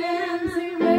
fancy